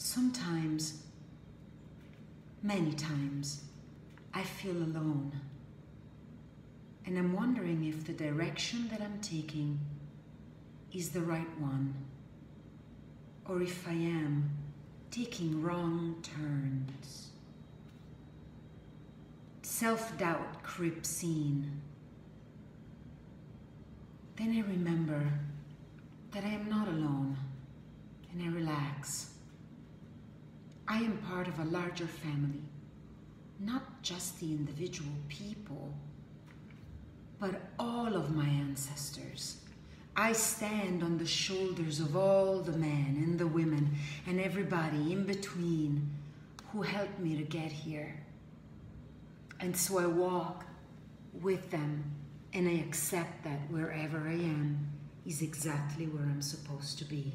Sometimes, many times, I feel alone. And I'm wondering if the direction that I'm taking is the right one, or if I am taking wrong turns. Self doubt creeps in. Then I remember that I am not alone and I relax. I am part of a larger family, not just the individual people, but all of my ancestors. I stand on the shoulders of all the men and the women and everybody in between who helped me to get here. And so I walk with them and I accept that wherever I am is exactly where I'm supposed to be.